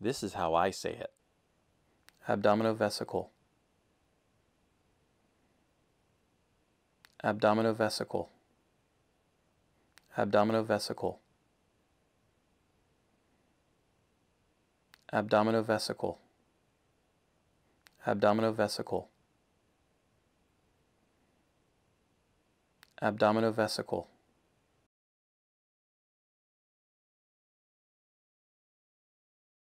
This is how I say it. Abdominovesicle. Abdominovesicle. Abdominovesicle. Abdominovesicle. Abdominovesicle. Abdominovesicle.